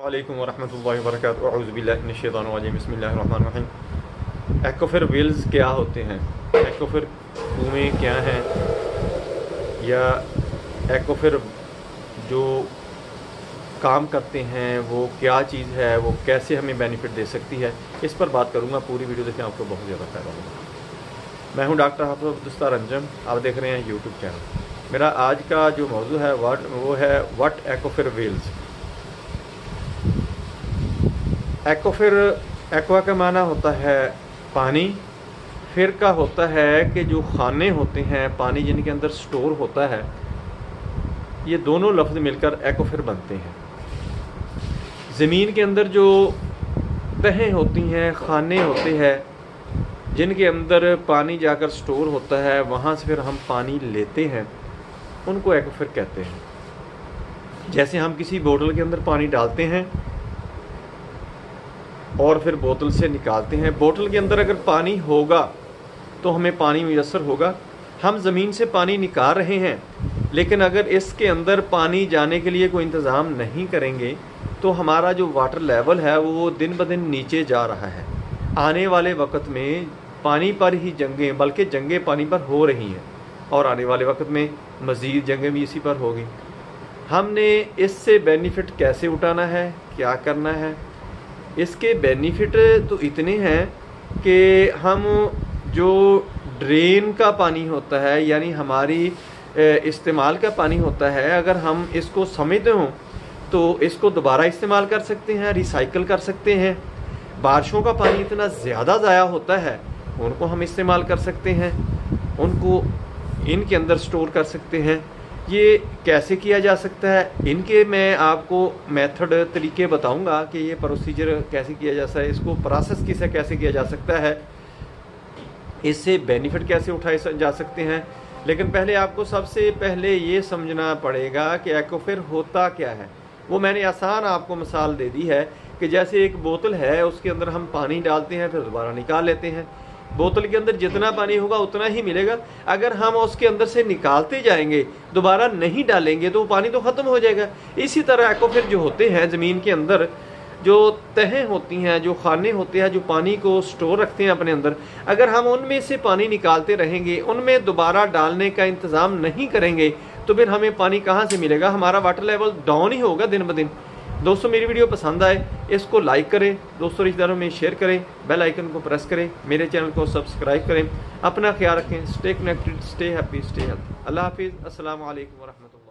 वालेकुम वरहमतुल्लाहि वबरकातुहू अऊज़ु बिल्लाहि मिनश शैतानिर रजीम बिस्मिल्लाहिर रहमानिर रहीम एक्वाफर वेल्स क्या होते हैं? एक्वाफर कुएँ क्या हैं? या एक्वाफर जो काम करते हैं, वो क्या चीज़ है, वो कैसे हमें बेनिफिट दे सकती है? इस पर बात करूँगा। पूरी वीडियो देखें आपको बहुत ज़्यादा फ़ायदा होगा। मैं हूँ डॉक्टर हाफिज़ अब्दुस्तार आप देख रहे हैं यूट्यूब चैनल मेरा आज का जो मौजू है वो है what aquifer wells aquifer aqua का माना होता है पानी, फिर का होता है कि जो खाने होते हैं, पानी जिनके अंदर स्टोर होता है, ये दोनों लफ्ज़ मिलकर एक्वाफिर बनते हैं। ज़मीन के अंदर जो तहें होती हैं, खाने होते हैं, जिनके अंदर पानी जाकर स्टोर होता है, वहाँ से फिर हम पानी लेते हैं, उनको एक्वाफिर कहते हैं। जैसे हम किसी बोतल के अंदर पानी डालते हैं और फिर बोतल से निकालते हैं। बोतल के अंदर अगर पानी होगा तो हमें पानी मैसर होगा। हम ज़मीन से पानी निकाल रहे हैं, लेकिन अगर इसके अंदर पानी जाने के लिए कोई इंतज़ाम नहीं करेंगे तो हमारा जो वाटर लेवल है, वो दिन ब दिन नीचे जा रहा है। आने वाले वक्त में पानी पर ही जंगें, बल्कि जंगें पानी पर हो रही हैं, और आने वाले वक्त में मज़ीद जंगें भी इसी पर होगी। हमने इससे बेनिफिट कैसे उठाना है, क्या करना है इसके बेनिफिट तो इतने हैं कि हम जो ड्रेन का पानी होता है, यानी हमारी इस्तेमाल का पानी होता है, अगर हम इसको समझते हों तो इसको दोबारा इस्तेमाल कर सकते हैं रिसाइकल कर सकते हैं। बारिशों का पानी इतना ज़्यादा ज़ाया होता है, उनको हम इस्तेमाल कर सकते हैं, उनको इनके अंदर स्टोर कर सकते हैं। ये कैसे किया जा सकता है? इनके मैं आपको मेथड, तरीके बताऊँगा कि ये प्रोसीजर कैसे किया जा सकता है, इसको प्रोसेस किसे कैसे किया जा सकता है, इससे बेनिफिट कैसे उठाए जा सकते हैं। लेकिन पहले आपको सबसे पहले ये समझना पड़ेगा कि एक्ोफिर होता क्या है। वो मैंने आसान आपको मिसाल दे दी है कि जैसे एक बोतल है, उसके अंदर हम पानी डालते हैं, फिर दोबारा निकाल लेते हैं। बोतल के अंदर जितना पानी होगा उतना ही मिलेगा। अगर हम उसके अंदर से निकालते जाएँगे, दोबारा नहीं डालेंगे तो वो पानी तो ख़त्म हो जाएगा। इसी तरह एक्ोफिर जो होते हैं, ज़मीन के अंदर, जो तहें होती हैं, जो खाने होते हैं, जो पानी को स्टोर रखते हैं अपने अंदर, अगर हम उनमें से पानी निकालते रहेंगे, उनमें दोबारा डालने का इंतज़ाम नहीं करेंगे तो फिर हमें पानी कहाँ से मिलेगा? हमारा वाटर लेवल डाउन ही होगा दिन ब दिन। दोस्तों, मेरी वीडियो पसंद आए, इसको लाइक करें। दोस्तों रिश्तेदारों में शेयर करें बेल आइकन को प्रेस करें, मेरे चैनल को सब्सक्राइब करें। अपना ख्याल रखें stay connected stay happy stay health अल्लाह हाफिज़ वालेकुम वरहमतुल्लाह।